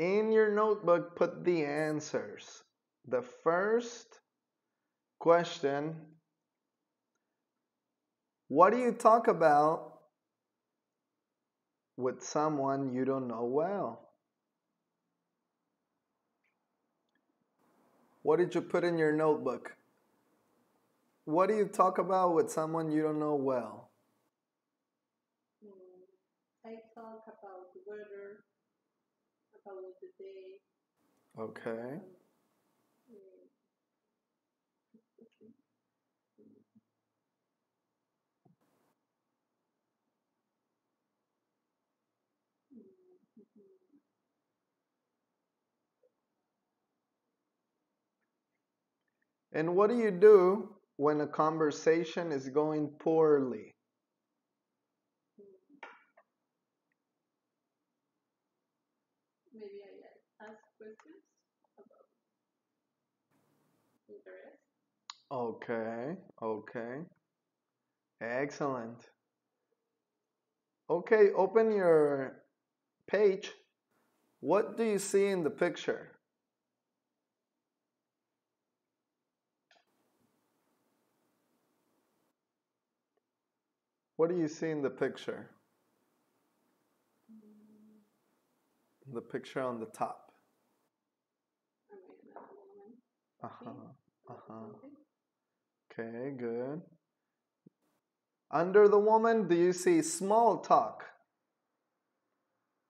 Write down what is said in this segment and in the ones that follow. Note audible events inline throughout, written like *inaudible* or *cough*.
In your notebook, put the answers. The first question What do you talk about with someone you don't know well? What did you put in your notebook? What do you talk about with someone you don't know well? Mm, I talk about the about the day. Okay. And what do you do when a conversation is going poorly? maybe I ask questions about interest. Okay, okay. Excellent. Okay, open your page. What do you see in the picture? What do you see in the picture? The picture on the top. I mean, a woman. Okay, good. Under the woman, do you see small talk?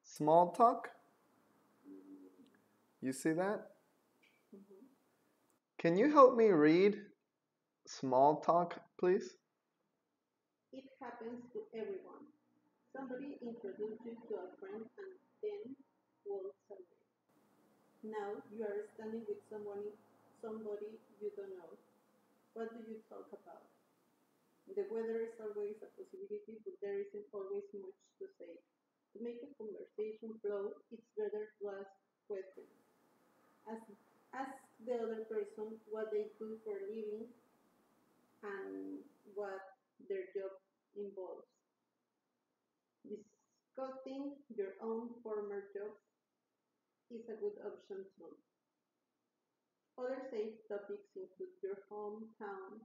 Small talk? You see that? Mhm. Can you help me read small talk, please? It happens to everyone. Somebody introduces you to a friend and then walks away. Now you are standing with someone, somebody you don't know. What do you talk about? The weather is always a possibility, but there isn't always much to say. To make a conversation flow, it's better to ask questions. Ask, ask the other person what they do for a living and what their job involves. Discussing your own former jobs is a good option too. Other safe topics include your hometown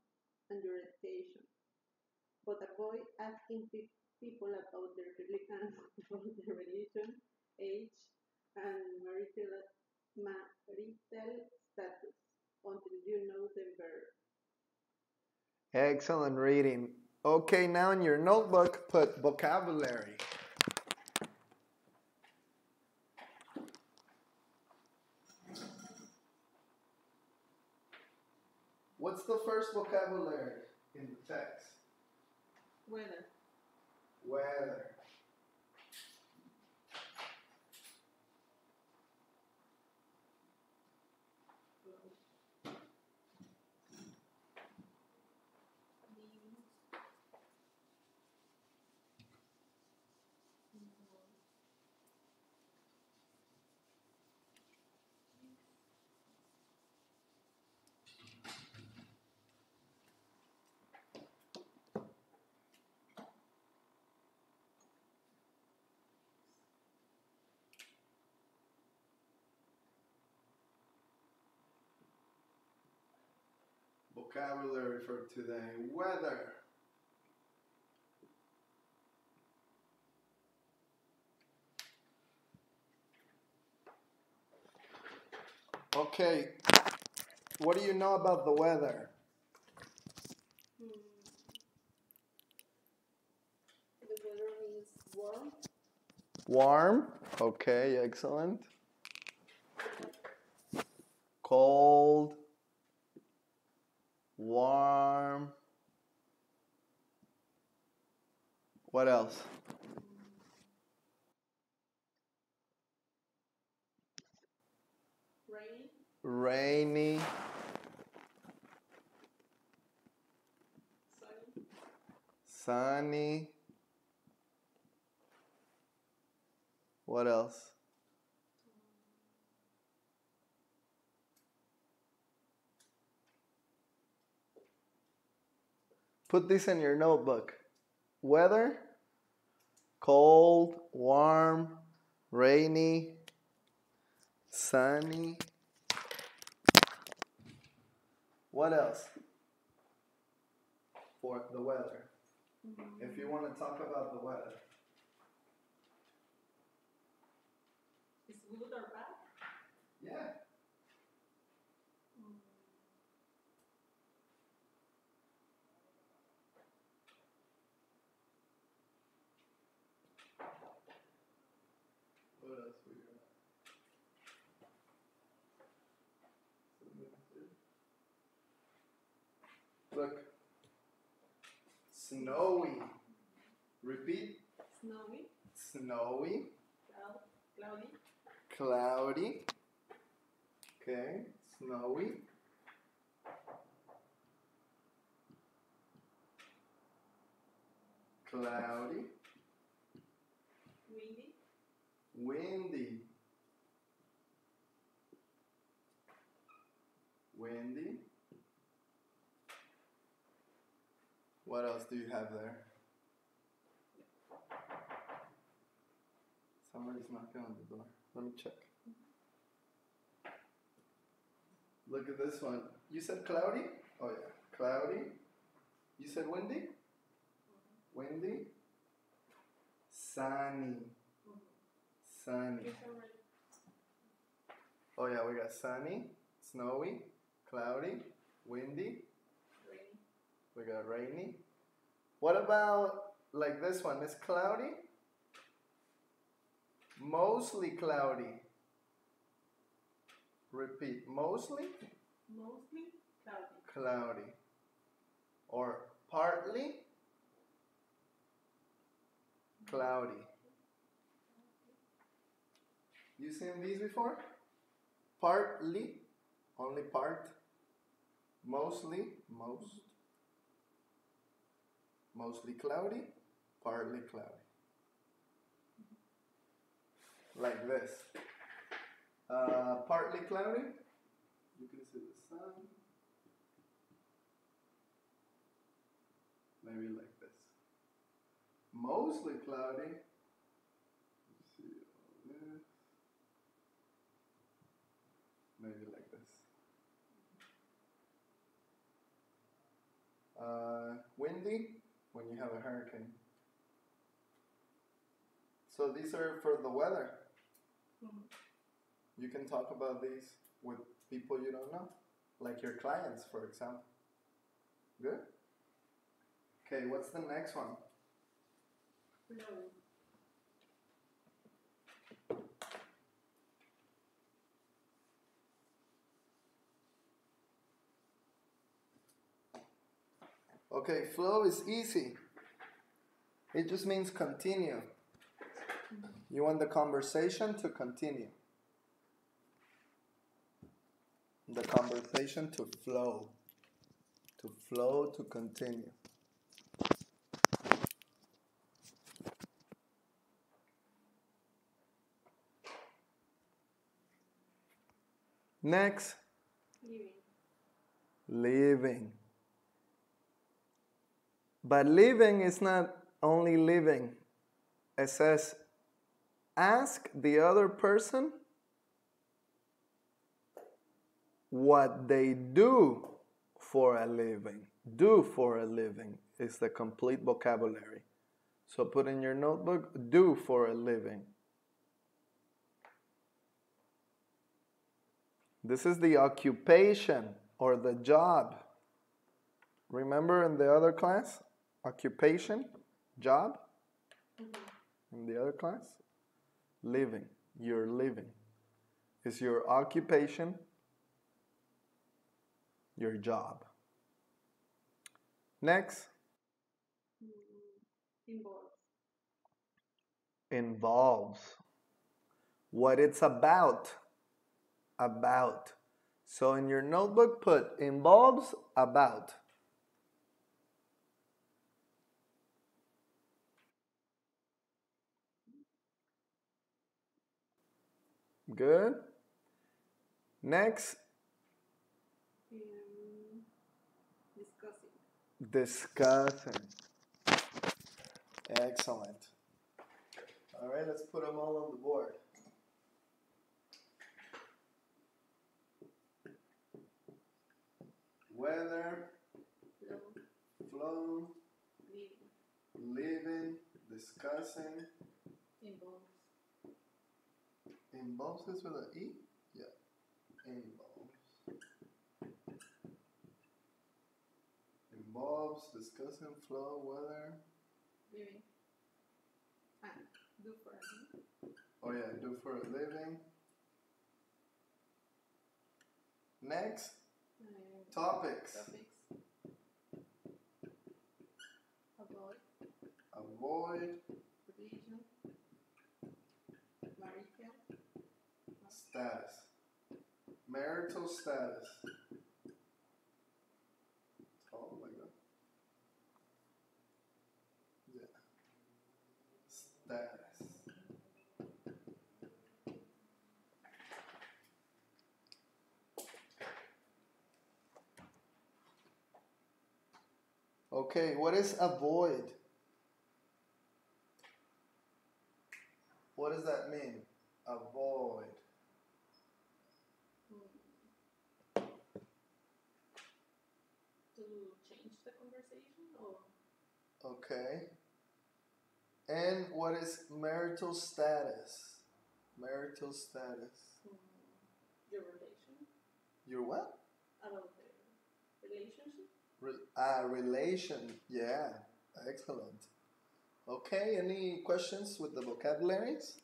and your education, but avoid asking pe- people about their religion, *laughs* about their religion, age, and marital, marital status until you know them better. Excellent reading. Okay, now in your notebook, put vocabulary. What's the first vocabulary in the text? Weather. Weather. Vocabulary for today. Weather. Okay. What do you know about the weather? Hmm. The weather is warm. Warm. Okay, excellent. Cold. Warm. What else? Rain. Rainy. Sunny. Sunny. What else? Put this in your notebook. Weather cold, warm, rainy. Sunny. What else? For the weather. Mm-hmm. If you want to talk about the weather. Is good or bad? Yeah. What else we got? Look. Snowy. Repeat. Snowy, Snowy. cloud, cloudy, Cloudy. Okay. Snowy. Cloudy. windy, Windy. Windy. What else do you have there? Somebody's knocking on the door. Let me check. Look at this one. You said cloudy? Oh yeah. Cloudy. You said windy? Windy. Sunny. Sunny. Oh yeah, we got sunny, snowy, cloudy, windy. We got rainy. What about like this one? It's cloudy. Mostly cloudy. Repeat. Mostly mostly cloudy, cloudy. Or partly cloudy. You seen these before? Partly, only part. Mostly, most. Mostly cloudy, partly cloudy. Like this. Uh, partly cloudy. You can see the sun. Maybe like this. Mostly cloudy. Maybe like this. Uh, windy when you have a hurricane. So these are for the weather. Mhm. You can talk about these with people you don't know, like your clients, for example. Good? Okay, what's the next one? flow, Okay, flow is easy. It just means continue. You want the conversation to continue. The conversation to flow. To flow, to continue. Next, living, living. But living is not only living. It says, ask the other person what they do for a living. Do for a living is the complete vocabulary. So put in your notebook, do for a living. This is the occupation or the job. Remember in the other class? Occupation, job. In the other class? Living. You're living. Is your occupation your job? Next, mm, involves, involves. What it's about. About. So in your notebook, put involves about. Good. Next. Um, discussing. Discussing. Excellent. All right, let's put them all on the board. Weather, flow, flow living. living, discussing, involved. Involves with an E? Yeah. Involves. Involves, discussing, flow, weather. living, and uh, do for a living, Oh yeah, do for a living. Next, and topics. topics, avoid, Avoid, religion, marital, status. Marital status. Oh my god. Yeah. Status. Okay, what is avoid? What does that mean? Avoid. mm, to change the conversation or Okay. And what is marital status? Marital status. mm, your relation, Your what? about the relationship, Re- ah, relation. Yeah. Excellent. Okay, any questions with the vocabularies?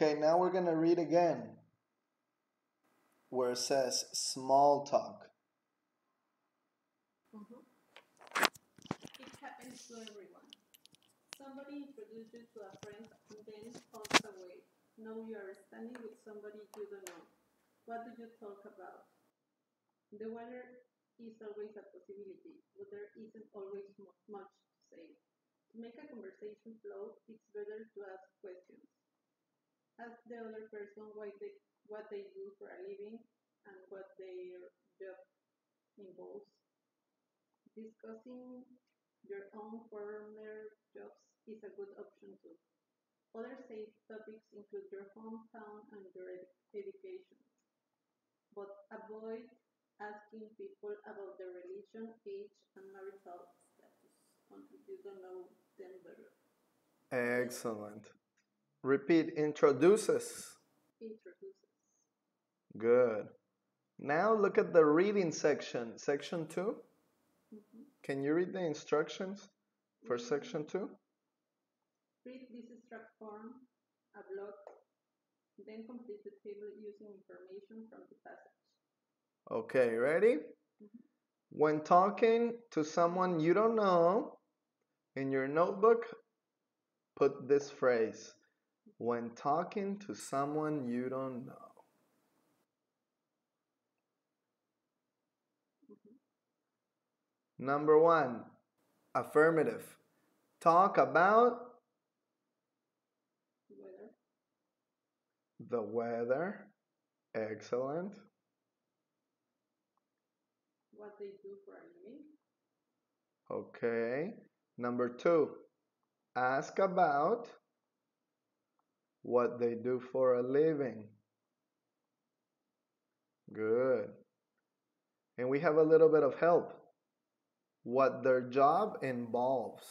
Okay, now we're going to read again where it says small talk. Mhm. It happens to everyone. Somebody introduced you to a friend and then walks away. Now you are standing with somebody you don't know. What do you talk about? The weather is always a possibility, but there isn't always much to say. To make a conversation flow, it's better to ask questions. Ask the other person why they, what they do for a living and what their job involves. Discussing your own former jobs is a good option too. Other safe topics include your hometown and your ed- education. But avoid asking people about their religion, age, and marital status until you don't know them better. Excellent. Repeat introduces. Introduces. Good. Now look at the reading section. Section 2. Mhm. Can you read the instructions for section 2? Read this extract form, a block, then complete the table using information from the passage. Okay, ready? When talking to someone you don't know, in your notebook, put this phrase. When talking to someone you don't know. Number one, affirmative. Talk about Weather, the weather. Excellent. what they do for a living, Okay. Number two, ask about what they do for a living. Good. And we have a little bit of help. What their job involves.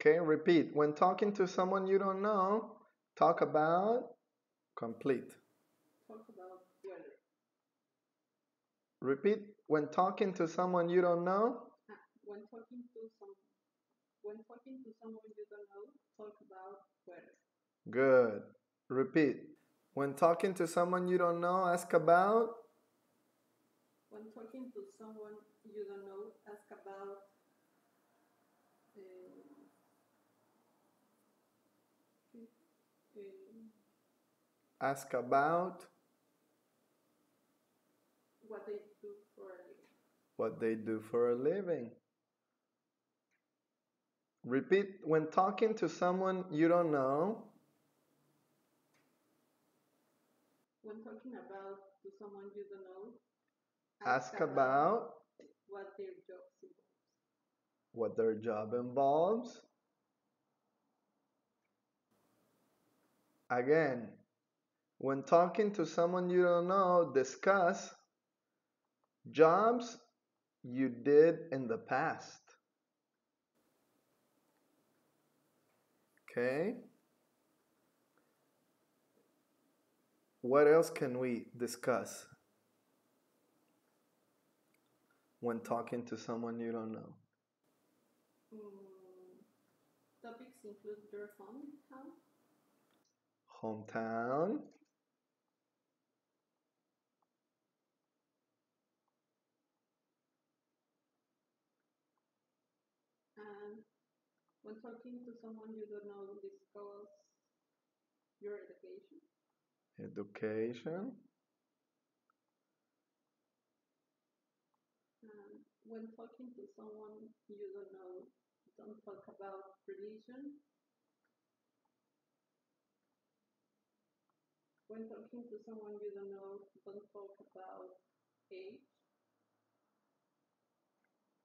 Okay, repeat. When talking to someone you don't know, talk about complete. talk about. Repeat. When talking to someone you don't know, when talking to some, when talking to someone you don't know, talk about weather. good. Repeat. When talking to someone you don't know, ask about. When talking to someone you don't know, ask about um, um, Ask about what they do for a living. what they do for a living. Repeat when talking to someone you don't know. When talking about to someone you don't know, Ask about what their job involves. what their job involves. Again, when talking to someone you don't know, discuss jobs you did in the past. Okay? What else can we discuss when talking to someone you don't know? Mm, topics include your hometown, Hometown. and when talking to someone you don't know, discuss your education. Education. And when talking to someone you don't know, don't talk about religion. When talking to someone you don't know, don't talk about age.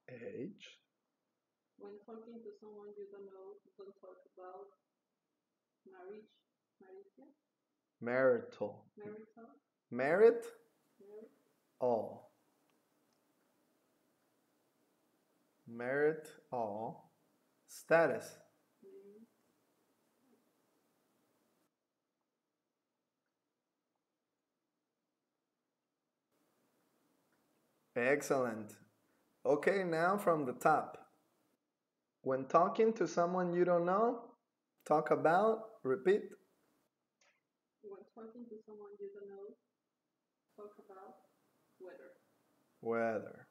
Age. When talking to someone you don't know, you don't talk about marriage, marriage? Marital. marital, Merit. marriage. All. Merit all. Status. Mm. Excellent. Okay, now from the top. When talking to someone you don't know, talk about, repeat, When talking to someone you don't know, talk about weather. weather.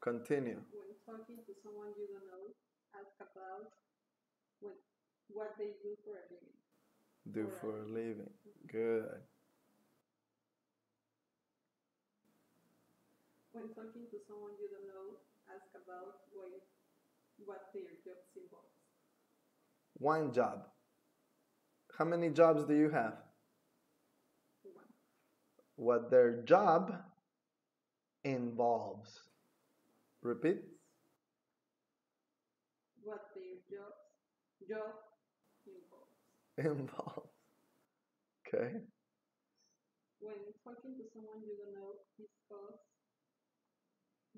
Continue. When talking to someone you don't know, ask about what, what they do for a living. Do for a living. Good. When talking to someone you don't know, ask about what, what their jobs involves. One job. How many jobs do you have? One. What their job involves. Repeat. What their jobs job involves. Involves. Okay. When talking to someone you don't know, discuss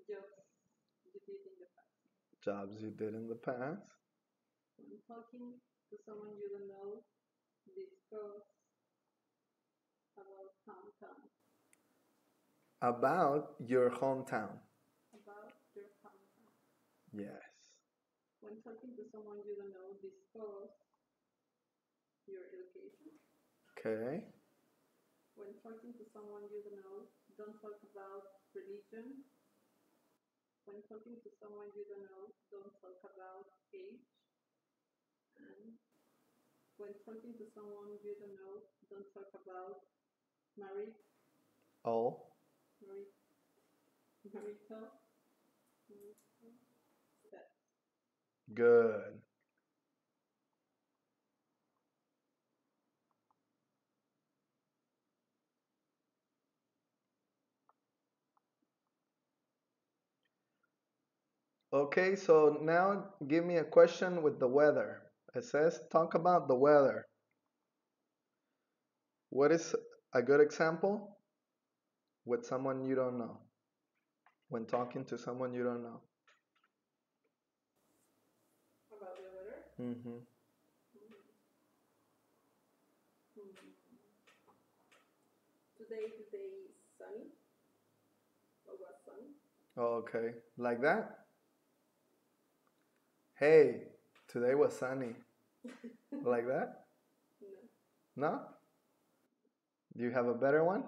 jobs you did in the past. Jobs you did in the past. When talking to someone you don't know, discuss about hometown, About your hometown. about your hometown. Yes. When talking to someone you don't know, discuss your education. Okay. When talking to someone you don't know, don't talk about religion. When talking to someone you don't know, don't talk about age. And when talking to someone you don't know, don't talk about married, Oh. married, marital, marital. Good. Okay, so now give me a question with the weather. It says talk about the weather. What is a good example with someone you don't know? When talking to someone you don't know. About the weather, Mm-hmm. hmm. today today is sunny. Or was sunny? Okay, like that? Hey, today was sunny. *laughs* Like that? No. No? Do you have a better one?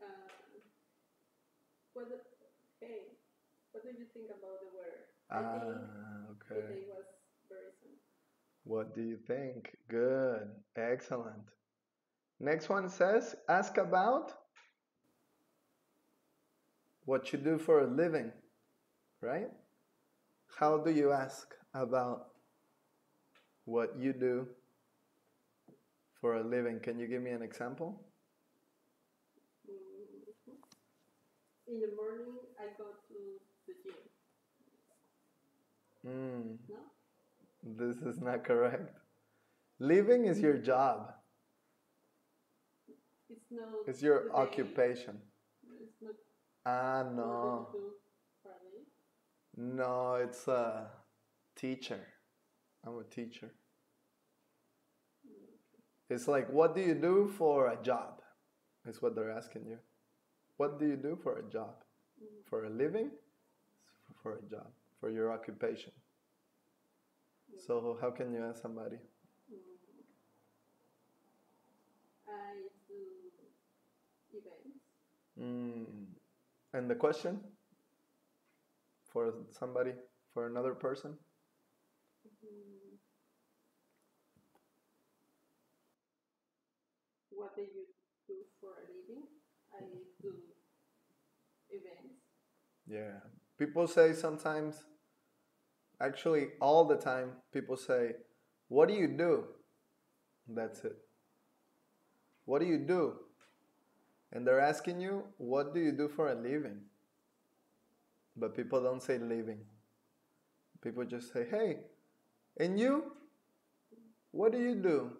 Uh, what? the- Hey, what do you think about the weather? I think Ah, okay. today was very sunny. What do you think? Good. Excellent. Next one says ask about what you do for a living, right? How do you ask about what you do for a living? Can you give me an example? Mhm. In the morning, I go to the gym. Mm, No? this is not correct. Living is your job. It's not. It's your occupation. Ah, no. you do for a living. No, it's a teacher. I'm a teacher. It's like, what do you do for a job? Is what they're asking you. What do you do for a job? For a living? For a job. For your occupation. So, how can you ask somebody? I do events. Mm. And the question? For somebody? For another person? What do you do for a living? I do events. Yeah. People say sometimes, actually, all the time, people say, What do you do? That's it. What do you do? And they're asking you, What do you do for a living? But people don't say living. People just say, Hey, and you? What do you do?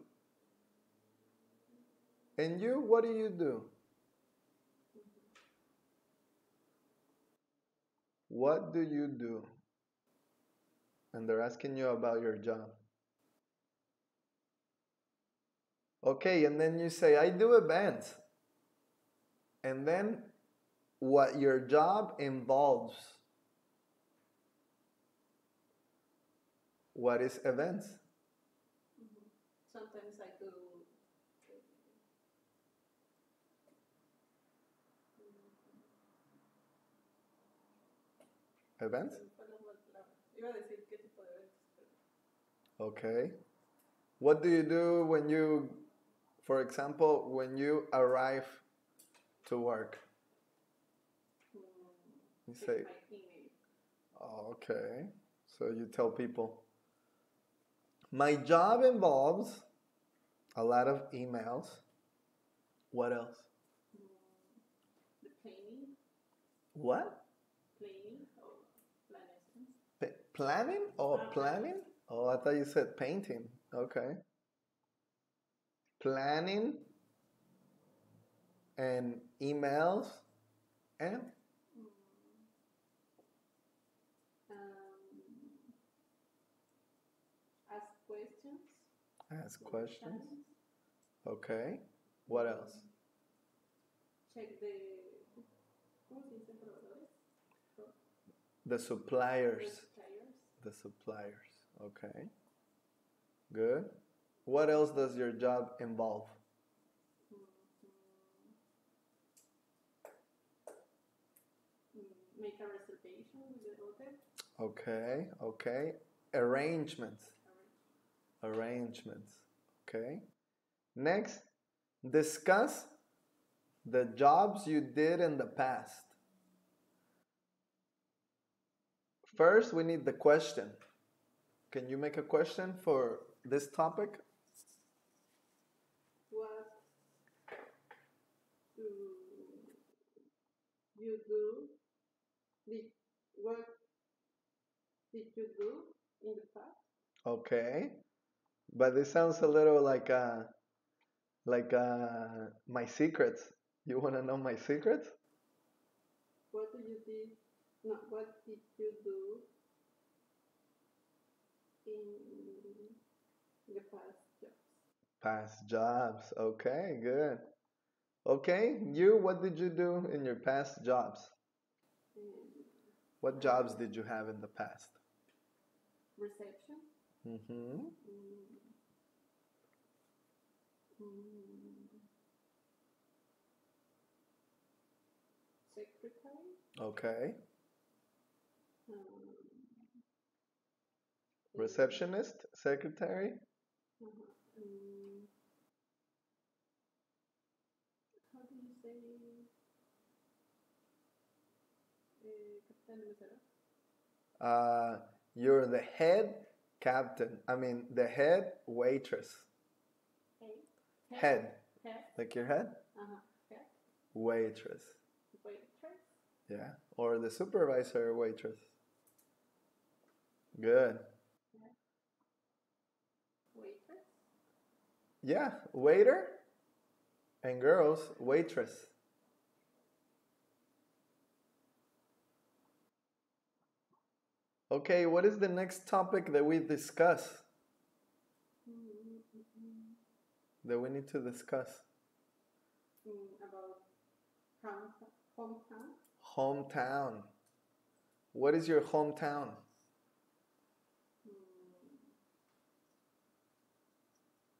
And you, what do you do? What do you do? And they're asking you about your job. Okay, and then you say, I do events. And then what your job involves. What is events? Mm-hmm. Sometimes I do. Events? ¿Cuál es la palabra? Iba a decir qué tipo de eventos. pero- Okay. What do you do when you, for example, when you arrive to work? You say. Oh, Okay. So you tell people, my job involves a lot of emails. What else? Mm, the planning, What? planning or planning? Oh, Uh-huh. planning? Oh, I thought you said painting. Okay. Planning and emails and Um, ask questions. ask questions. Okay. What else? Check the. ¿Cómo se dice proveedores? The The suppliers. suppliers. The suppliers. Okay. Good. What else does your job involve? Mm, Make a reservation with the hotel. Okay. Okay. Arrangements. Arrangements. Okay. Next, discuss the jobs you did in the past. First, we need the question. Can you make a question for this topic? What do you do? Did, what did you do in the past? Okay. But this sounds a little like uh like uh my secrets. You want to know my secrets? What do you did? No, what did you do in the past jobs? Past jobs. Okay, good. Okay, you what did you do in your past jobs? What jobs did you have in the past? reception. Mhm. Mm. Mm. Secretary. Okay. Um, Receptionist, secretary? Uh-huh. Um, how do you say? El mesero. Uh, you're the head captain. I mean, the head waitress. Hey. Head, Head. like your head? Ajá. Head. Waitress. Waitress. Yeah. Or the supervisor waitress. Good. Waitress. Yeah. Waiter and girls, waitress. Okay, what is the next topic that we discuss? That we need to discuss? Mm, about hometown. hometown. Hometown. What is your hometown?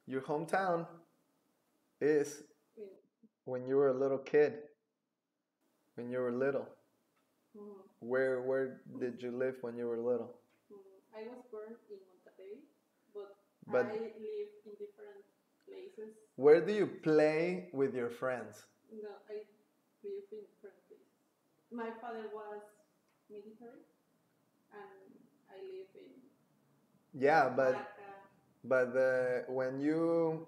Your hometown is when you were a little kid. When you were little. Mm, Where where did you live when you were little? mm, I was born in Monterrey, but, But- I live in different places. Where do you play with your friends? No, I live in different places. My father was military, and I live in Yeah, but Malaca. but uh, when you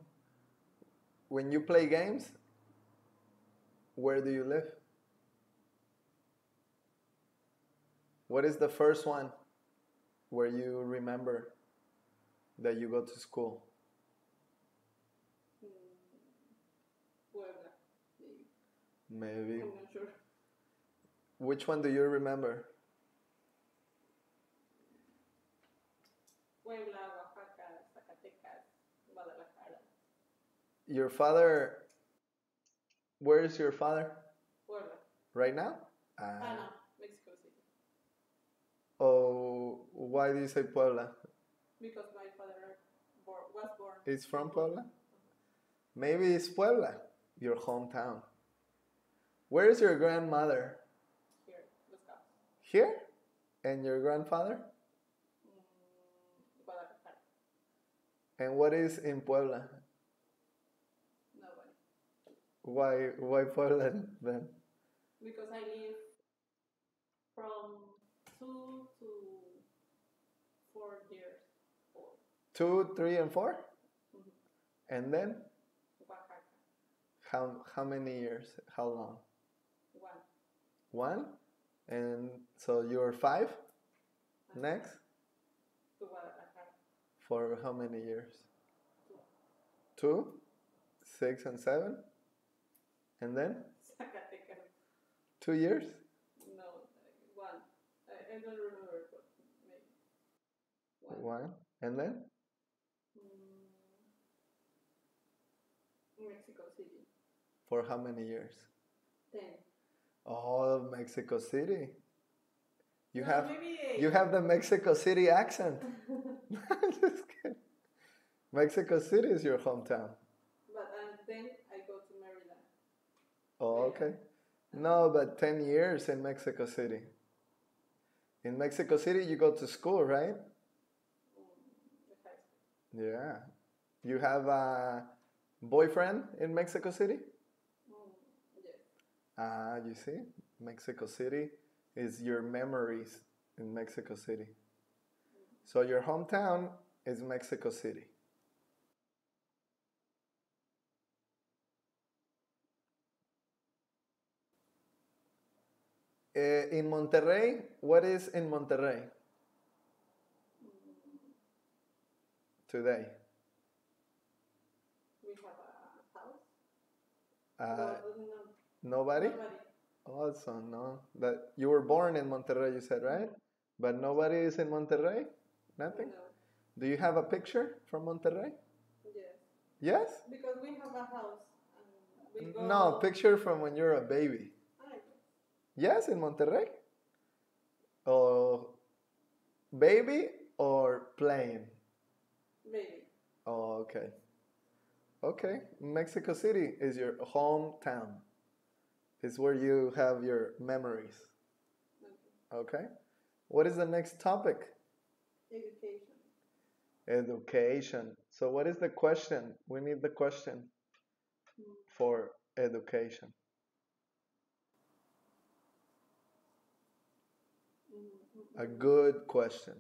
when you play games, where do you live? What is the first one where you remember that you go to school? Puebla, maybe. Maybe. I'm not sure. Which one do you remember? Puebla, Oaxaca, Zacatecas, Guadalajara, Your father. Where is your father Puebla. right now? Ah, Uh, no, Mexico City. Oh, why do you say Puebla? Because my father bor- was born. It's from Puebla? Maybe it's Puebla, your hometown. Where is your grandmother? Here, Cabos. Here? And your grandfather? Mm, Guadalajara. And what is in Puebla? Nobody. Why why Puebla then? Because I live from two to four years old. Two, three, and four? Mhm. And then Oaxaca. how how many years? How long? One. One? And so you're five? Next? To Guadalajara. For how many years? Two. Two? Six and seven? And then? Zacatecas. Two years? No, one. I, I don't remember, but maybe. One. One. And then? Mm, Mexico City. For how many years? Ten. Oh, Mexico City. You No, have maybe eight. you have the Mexico City accent. *laughs* *laughs* Just kidding. Mexico City is your hometown. But uh, then I go to Maryland. Oh, okay. No, but 10 years in Mexico City. In Mexico City, you go to school, right? Mm, the. Yeah. You have a boyfriend in Mexico City? Mm, yes. Ah, you see? Mexico City is your memories in Mexico City. So your hometown is Mexico City. Eh, in Monterrey, what is in Monterrey today? We have a house. Uh, nobody? nobody. Also, no. That you were born in Monterrey, you said, right? But nobody is in Monterrey? Nothing? No. Do you have a picture from Monterrey? Yes. Yes? Because we have a house. And we go No, picture from when you're a baby. Yes. In Monterrey? Or baby or plane? Baby. Oh, okay. Okay. Mexico City is your hometown. It's where you have your memories. Okay. Okay. What is the next topic? Education. Education. So, what is the question? We need the question Mm. for education. A good question.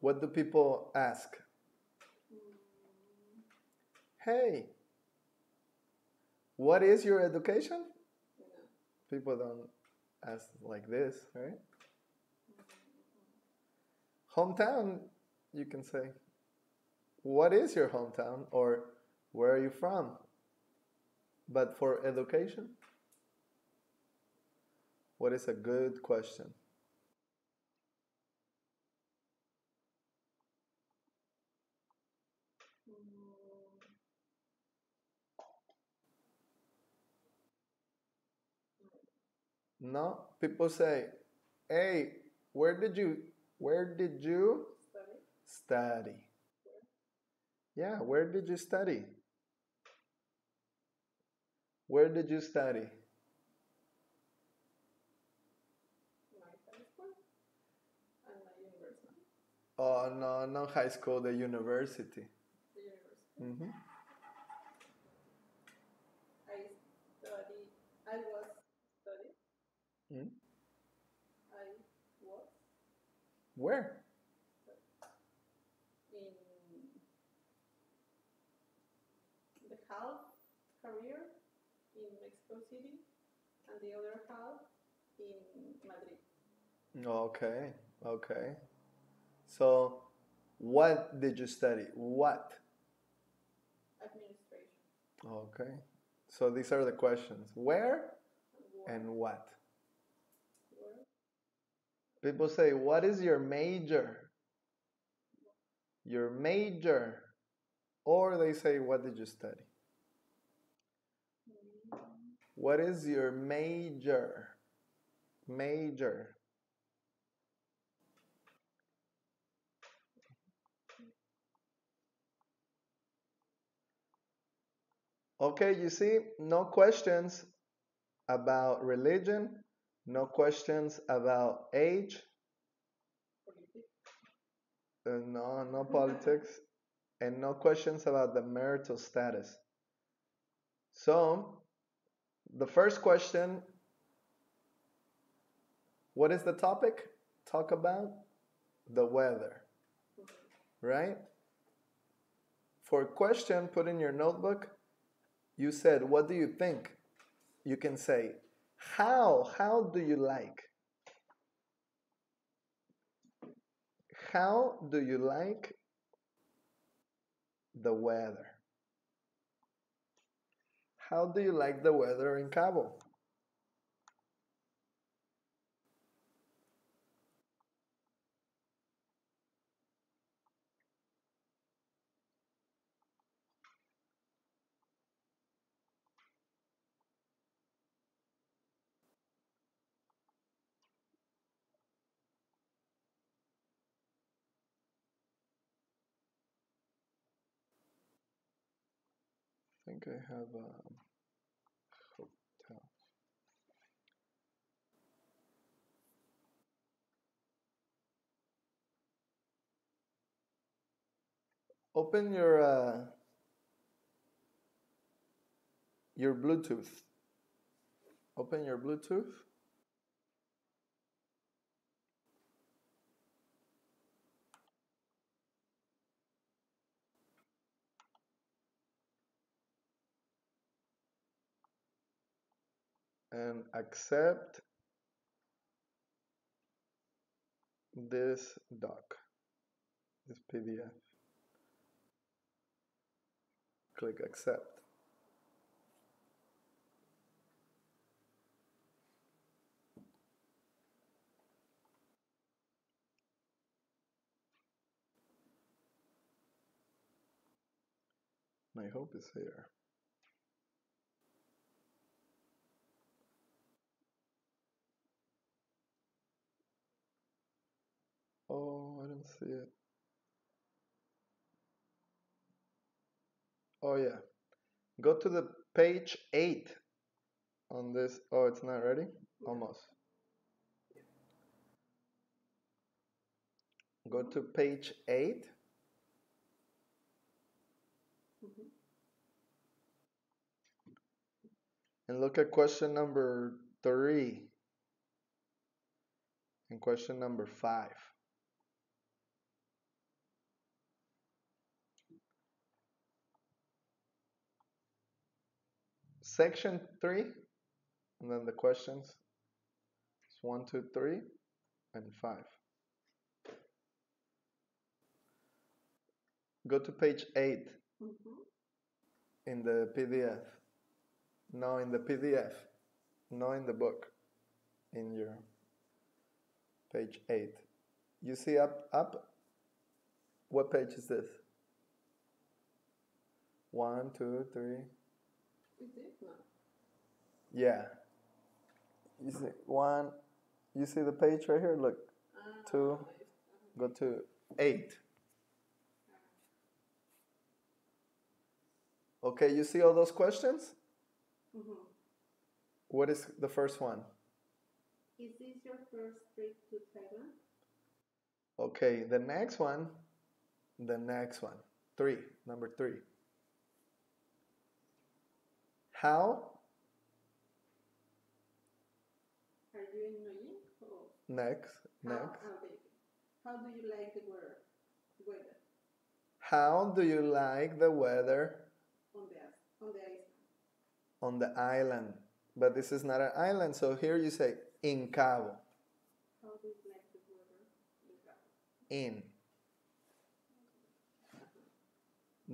What do people ask? Hey, what is your education? People don't ask like this, right? Hometown, you can say, What is your hometown? or Where are you from? But for education, what is a good question? No, people say, "Hey, where did you where did you Study. study?" Yeah, where did you study? Where did you study? My high school and my university. Oh no, not high school, the university. The university. hmm I study. I was study. Mm. I was Where? in the half career in Mexico City and the other half in Madrid. Okay, okay. So, what did you study? What? Administration. Okay. So these are the questions. Where And and what? where? People say, "What is your major?" Your major. Or they say, "What did you study?" What is your major? Major. Okay, you see, no questions about religion, no questions about age, uh, no, no *laughs* politics, and no questions about the marital status. So, the first question what is the topic? Talk about the weather, right? For question, put in your notebook, you said, What do you think? You can say, How? How do you like? How do you like the weather? How do you like the weather in Cabo? Think I have a hotel. Open your uh, your Bluetooth. Open your Bluetooth. And accept this doc, this PDF. Click accept. My hope is here. Oh, I don't see it. Oh, yeah. Go to the page 8 on this. Oh, it's not ready? Almost. Go to page 8. Mhm. And look at question number three and question number five. Section three, and then the questions. It's one, two, three, and five. Go to page eight Mhm. in the PDF. No, in the PDF. No, in the book. In your page eight. You see up, up? What page is this? One, two, three. Is it? No. Yeah. You see one. You see the page right here? Look, Ah, Two. go to eight. Okay, you see all those questions? Mhm. What is the first one? Is this your first trip to Thailand? Okay, the next one, the next one, three, number three. How, Are you enjoying? Oh. next, How, next. ah, okay. How do you like the weather? Weather How do you like the weather on the on the island? on the island? But this is not an island, so here you say in Cabo, How do you like the weather in Cabo? in.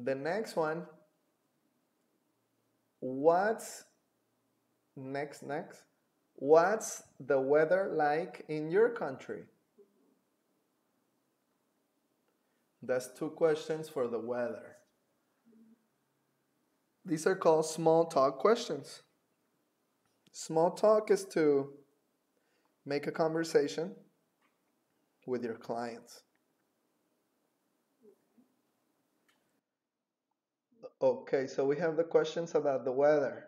The next one, what's next, next? What's the weather like in your country? That's two questions for the weather. These are called small talk questions. Small talk is to make a conversation with your clients. Okay, so we have the questions about the weather.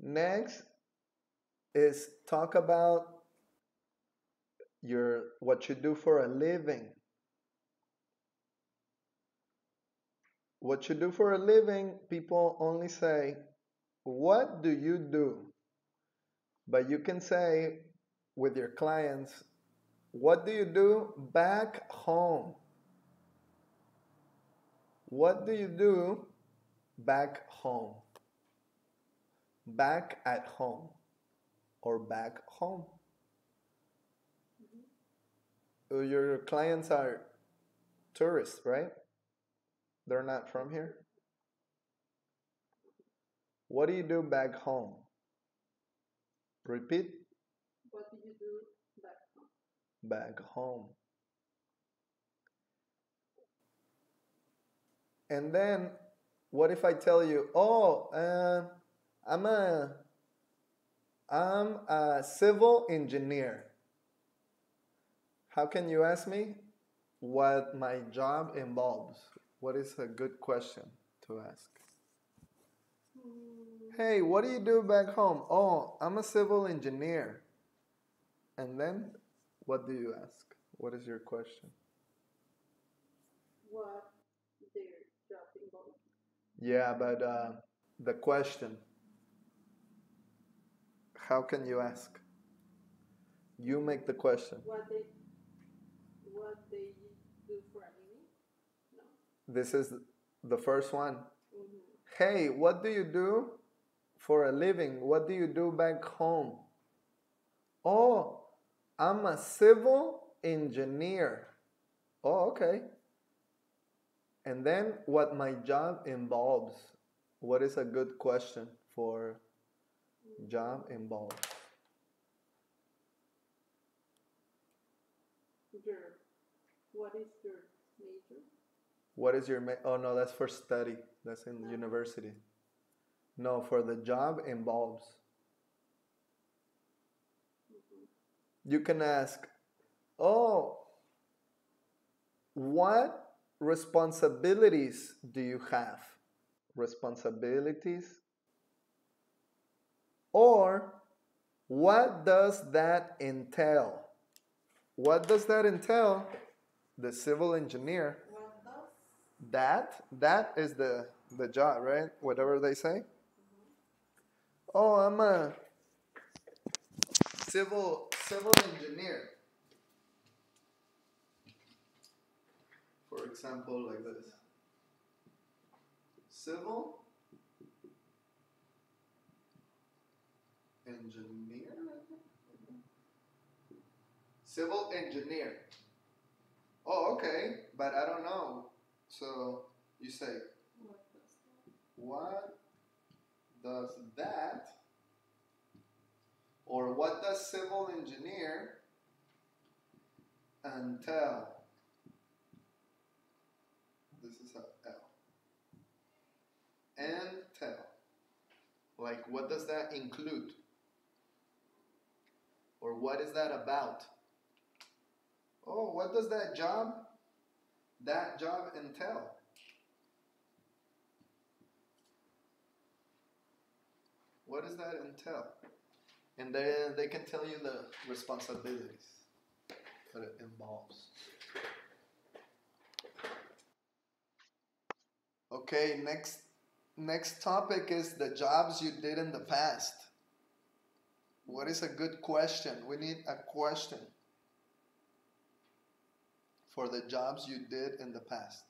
Next is talk about your what you do for a living. What you do for a living, people only say, What do you do? But you can say with your clients, What do you do back home? What do you do back home? Back at home or back home? Uh, Your clients are tourists, right? They're not from here. What do you do back home? Repeat What do you do back home? back home. And then, what if I tell you, oh, uh, I'm a, I'm a civil engineer. How can you ask me what my job involves? What is a good question to ask? Hey, what do you do back home? Oh, I'm a civil engineer. And then, what do you ask? What is your question? what? Yeah, but uh, the question how can you ask? You make the question. What they what they do for a living? No. This is the first one. Mhm. Hey, what do you do for a living? What do you do back home? Oh, I'm a civil engineer. Oh, okay. And then what my job involves. What is a good question for job involves? Your what is your major? What is your ma- oh no, that's for study. That's in oh. university. No, for the job involves. Mm-hmm. You can ask, "Oh, what responsibilities do you have?" Responsibilities? Or what does that entail? What does that entail? The civil engineer that that is the the job, right? Whatever they say. Oh, I'm a civil civil engineer. Example, like this. Civil engineer. Civil engineer. Oh, okay, but I don't know. So you say, what does that, or what does civil engineer entail? This is a L. Entail. Like, what does that include? Or what is that about? Oh, what does that job, that job entail? What does that entail? And then they can tell you the responsibilities that it involves. Okay, next next topic is the jobs you did in the past. What is a good question? We need a question for the jobs you did in the past.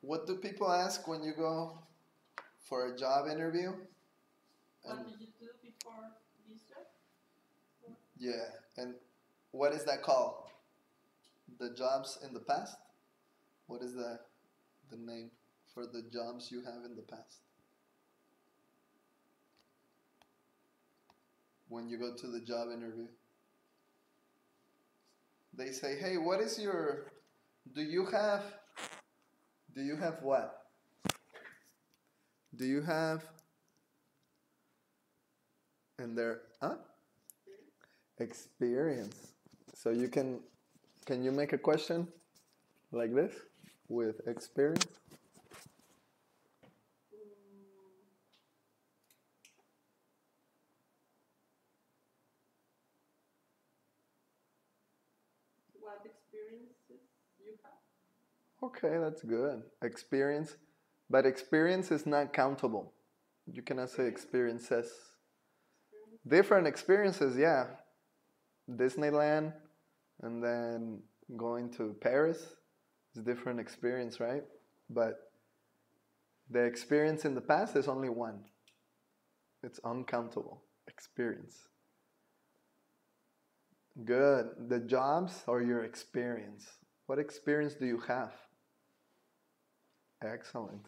What do people ask when you go for a job interview? What did you do before this job? Yeah, and what is that called? The jobs in the past? What is the the name for the jobs you have in the past? When you go to the job interview. They say, "Hey, what is your do you have do you have what? Do you have and their huh? experience. So you can can you make a question like this with experience? What experiences you have? Okay, that's good. Experience, but experience is not countable. You cannot say experiences. Different experiences, yeah. Disneyland and then going to Paris is a different experience, right? But the experience in the past is only one. It's uncountable experience. Good. The jobs or your experience? What experience do you have? Excellent.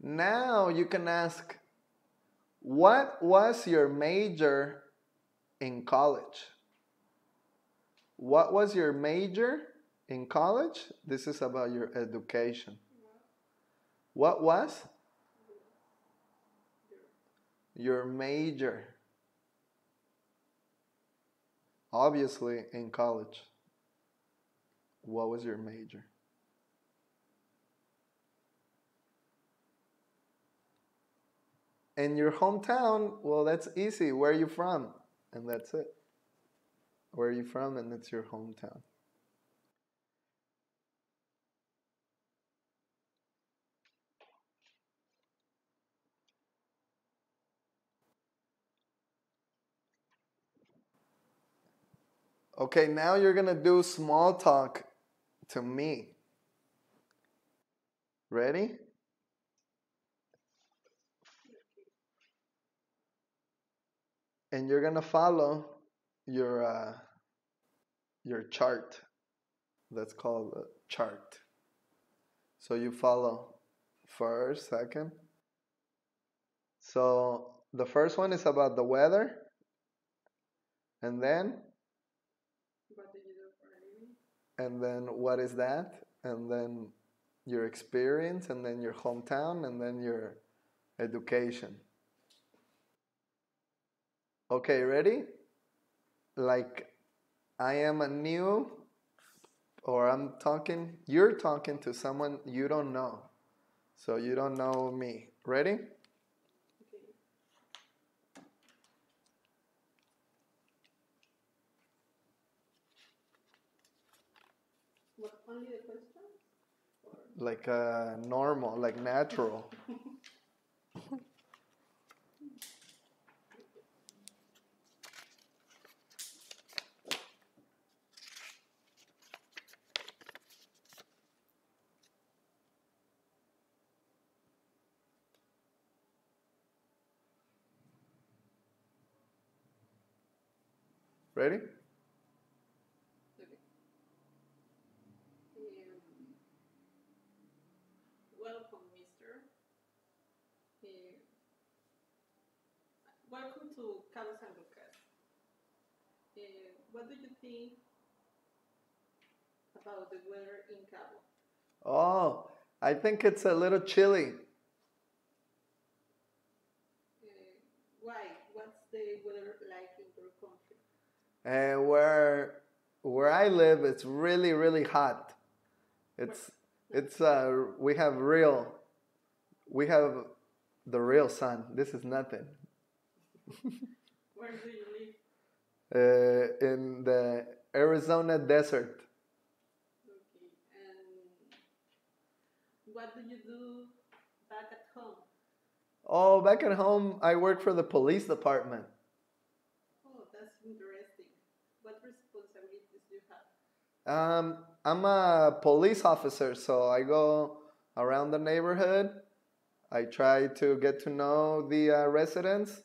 Now you can ask, what was your major in college? What was your major in college? This is about your education. What was your major? Obviously, in college. What was your major? In your hometown, well, that's easy. Where are you from? And that's it. Where are you from? And it's your hometown. Okay, now you're gonna do small talk to me. Ready? And you're gonna follow your uh, your chart. That's called a chart. So you follow first, second. So the first one is about the weather, and then and then what is that and then your experience and then your hometown and then your education Okay, ready? Like I am a new or I'm talking, you're talking to someone you don't know. So you don't know me. Ready? Only the question? Like uh, normal, like natural. *laughs* Ready? Okay. Um, welcome, Mister. Uh, welcome to Cabo San Lucas. Uh, what do you think about the weather in Cabo? Oh, I think it's a little chilly. Uh, why? What's the weather like in your country? And where where I live, it's really really hot. It's it's uh we have real we have the real sun. This is nothing. *laughs* Where do you live? Uh, in the Arizona desert. Okay. And what do you do back at home? Oh, back at home, I work for the police department. Oh, that's interesting. What responsibilities do you have? Um, I'm a police officer, so I go around the neighborhood. I try to get to know the uh, residents,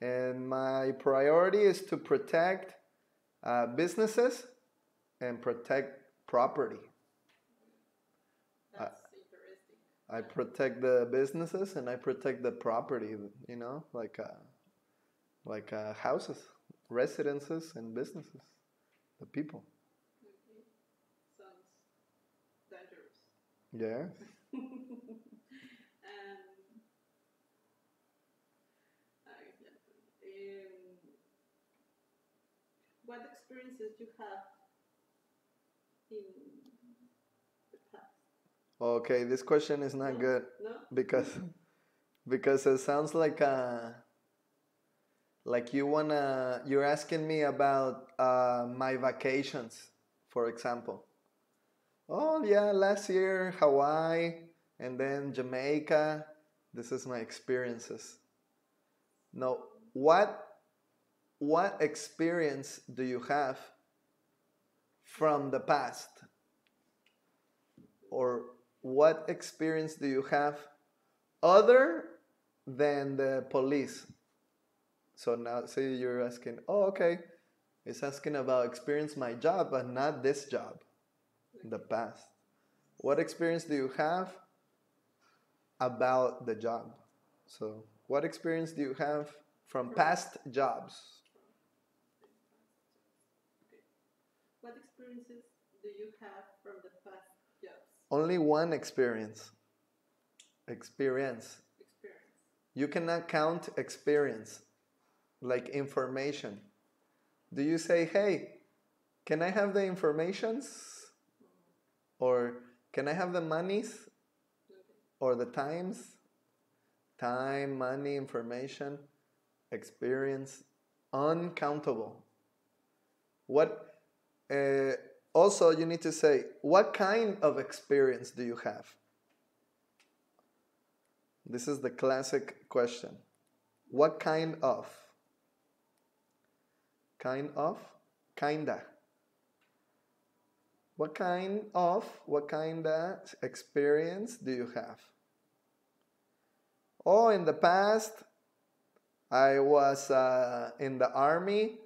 and my priority is to protect uh, businesses and protect property. That's. I protect the businesses and I protect the property. You know, like uh, like uh, houses, residences, and businesses, the people. Okay. Sounds Yeah. and *laughs* I get it. um, what experiences you have in the past? Okay, this question is not No? good. No? because *laughs* because it sounds like uh like you wanna you're asking me about uh my vacations for example oh yeah last year hawaii and then jamaica. This is my experiences. No what what experience do you have from the past? Or what experience do you have other than the police? So now, say you're asking, oh, okay, it's asking about experience my job, but not this job, the past. What experience do you have about the job? So, what experience do you have from past jobs? What experiences do you have from the past jobs? Only one experience. Experience. Experience. You cannot count experience like information. Do you say, hey, can I have the informations? Or can I have the monies? Or the times? Time, money, information, experience, uncountable. What uh, also you need to say, what kind of experience do you have? This is the classic question. What kind of? Kind of? Kinda. What kind of, what kind of experience do you have? Oh, in the past, I was uh, in the army,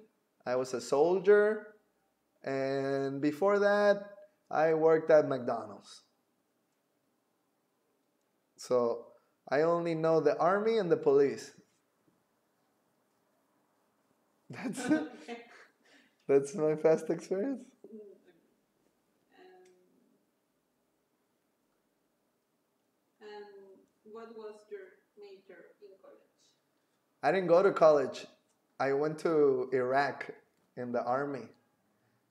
I was a soldier, and before that, I worked at McDonald's. So I only know the army and the police. That's *laughs* *laughs* That's my past experience. Mm, okay. Um, and what was your major in college? I didn't go to college. I went to Iraq in the army.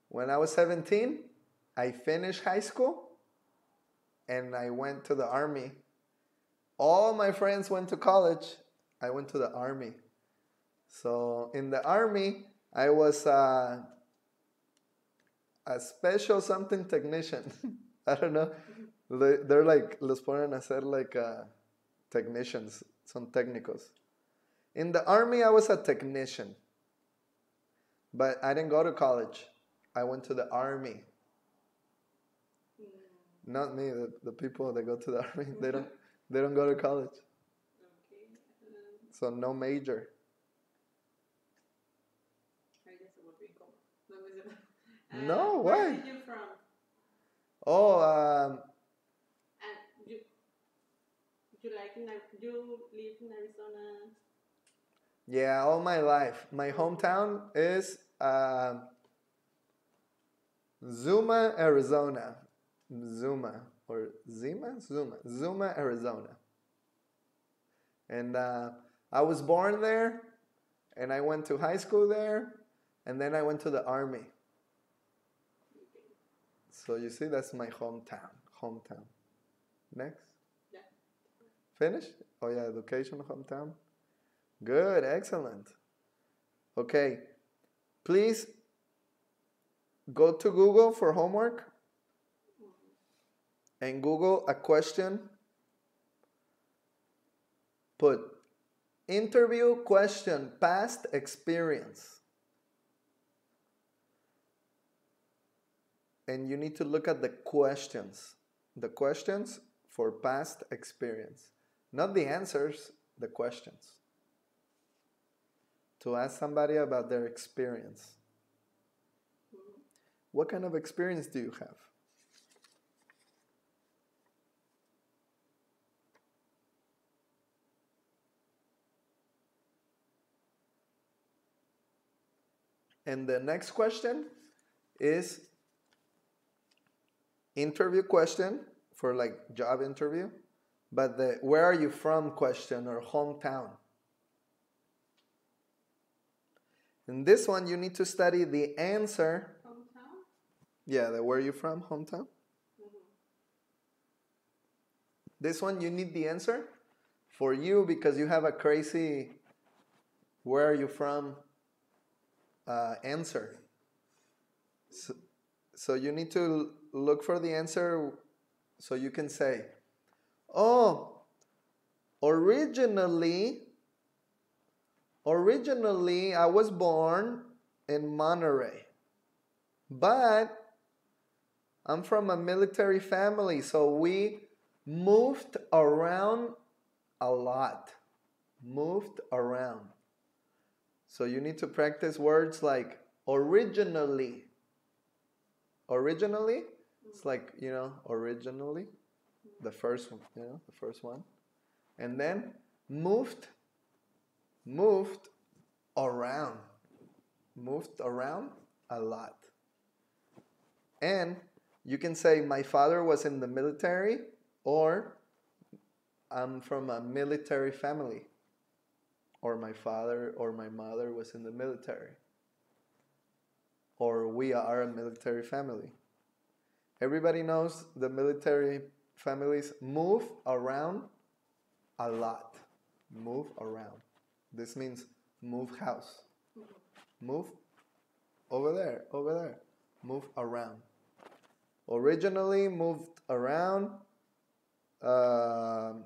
When I was 17, I finished high school and I went to the army. All my friends went to college. I went to the army. So in the army, I was uh, a special something technician. *laughs* I don't know. They- They're like, los ponen a hacer like uh, technicians, son técnicos. In the army, I was a technician, but I didn't go to college. I went to the army. Mm, Not me, the, the people that go to the army, they don't, they don't go to college. okay. Um, So no major. Ahí ya se volvió incómodo. No, no es verdad. No, Uh, where are you from? Oh, um, you like in, you live in Arizona? yeah, all my life. My hometown is um Zuma, Arizona. Zuma or Zima? Zuma. Zuma, Arizona. And uh, I was born there, and I went to high school there, and then I went to the army. So you see, that's my hometown. Hometown. Next. Yeah. Finished? Oh yeah, education, hometown. Good, excellent. Okay, please go to Google for homework and Google a question. Put interview question past experience. And you need to look at the questions. The questions for past experience. Not the answers, the questions. To ask somebody about their experience. What kind of experience do you have? And the next question is interview question for like job interview, but the where are you from question or hometown. In this one, you need to study the answer. Hometown? Yeah, the where are you from, hometown. This one, you need the answer for you because you have a crazy where are you from uh, answer. So, so you need to look for the answer so you can say, oh, originally, originally I was born in Monterrey, but I'm from a military family, so we moved around a lot. Moved around. So you need to practice words like originally. Originally, it's like, you know, originally, the first one, you know, the first one. And then moved, moved around. Moved around a lot. And you can say, my father was in the military, or I'm from a military family, or my father or my mother was in the military, or we are a military family. Everybody knows the military families move around a lot. Move around. This means move house. Move over there, over there. Move around. Originally moved around. Um,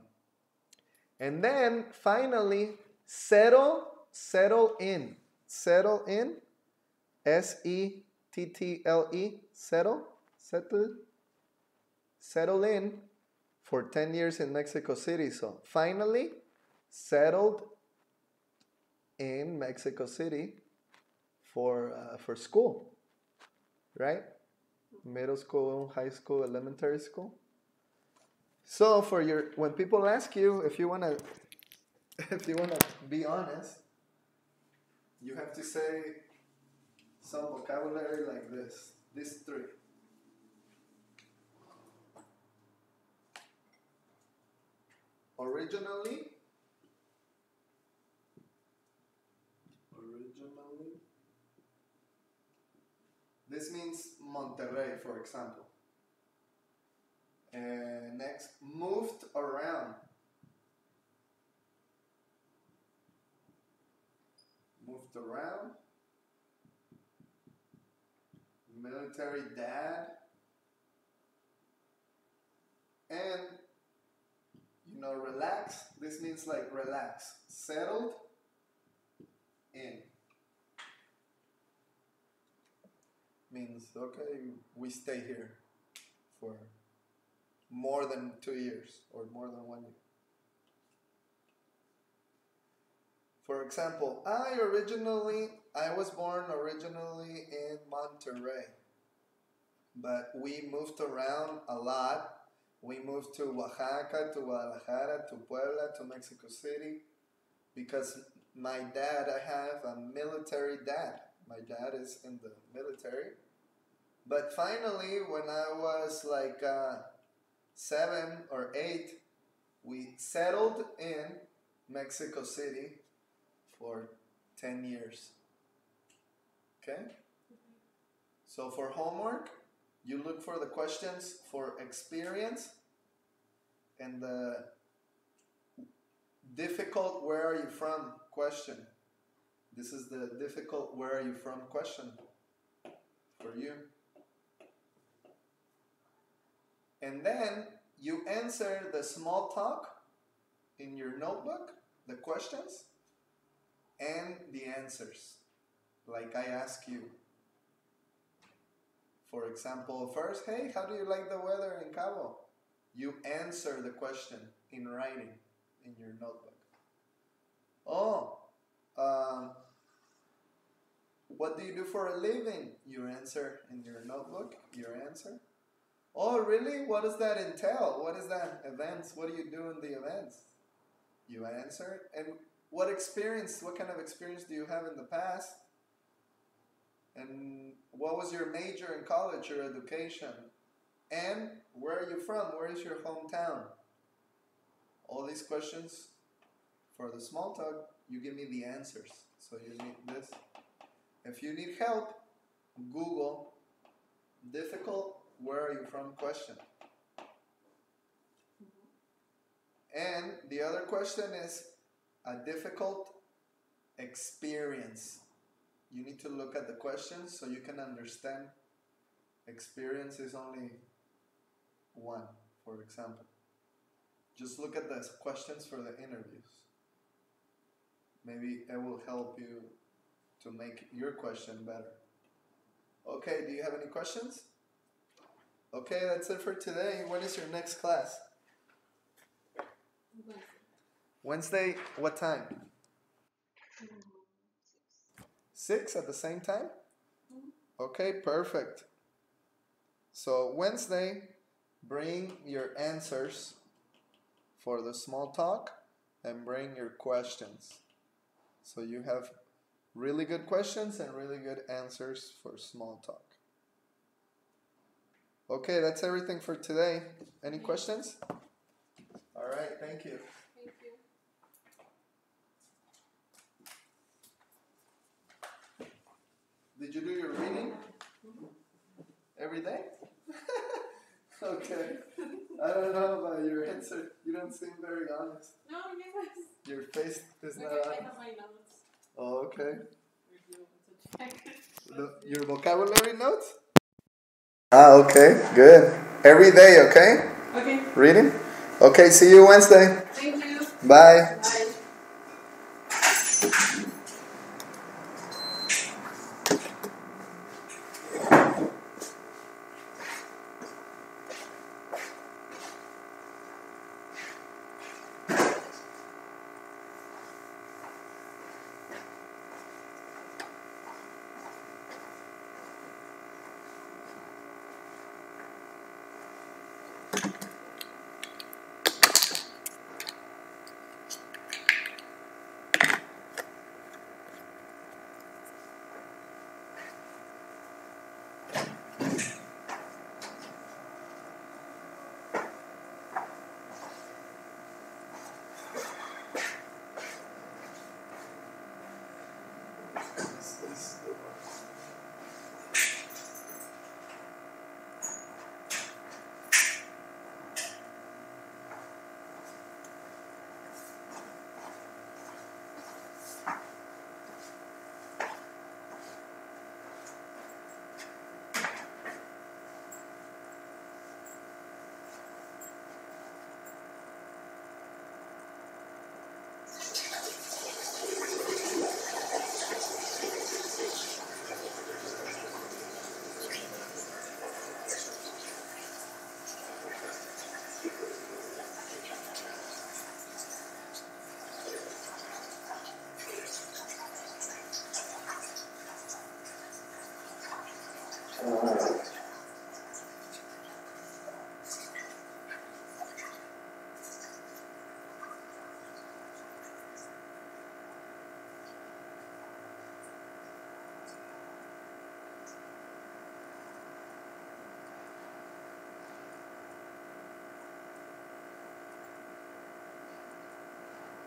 and then finally, settle, settle in. Settle in. S E T T L E. Settle. Settle. Settle in for 10 years in Mexico City. So finally, settled in Mexico City for, uh, for school. Right? Middle school, high school, elementary school. So for your when people ask you if you wanna *laughs* if you wanna be honest, you have to say some vocabulary like this. These three. Originally originally this means Monterrey, for example. And next, moved around. Moved around. Military dad. and relax. This means like relax, settled in. Means okay, we stay here for more than two years or more than one year. For example, I originally, I was born originally in Monterrey, but we moved around a lot. We moved to Oaxaca, to Guadalajara, to Puebla, to Mexico City, because my dad, I have a military dad. My dad is in the military. But finally, when I was like uh, seven or eight, we settled in Mexico City for 10 years. Okay? So for homework, you look for the questions for experience and the difficult where are you from question. This is the difficult where are you from question for you. And then you answer the small talk in your notebook, the questions, and the answers, like I ask you. For example, first, hey, how do you like the weather in Cabo? You answer the question in writing in your notebook. Oh, um, what do you do for a living? You answer in your notebook, your answer. Oh, really? What does that entail? What is that events? What do you do in the events? You answer. And what experience, what kind of experience do you have in the past? And what was your major in college, your education? And where are you from? Where is your hometown? All these questions for the small talk, you give me the answers. So you need this. If you need help, Google difficult where are you from question. And the other question is a difficult experience. You need to look at the questions so you can understand. Experience is only one, for example. Just look at the questions for the interviews. Maybe it will help you to make your question better. Okay, do you have any questions? Okay, that's it for today. When is your next class? Wednesday. Wednesday, what time? Mm. Six at the same time? Okay, perfect. So, Wednesday, bring your answers for the small talk and bring your questions. So, you have really good questions and really good answers for small talk. Okay, that's everything for today. Any questions? All right, thank you. Thank you. Did you do your reading every day? *laughs* okay. I don't know about your answer. You don't seem very honest. No, yes. Your face is not honest. have my notes. Oh, okay. If you want to check. The, your vocabulary notes? Ah, okay. Good. Every day, okay? Okay, Reading? Okay, see you Wednesday. thank you. Bye. Bye.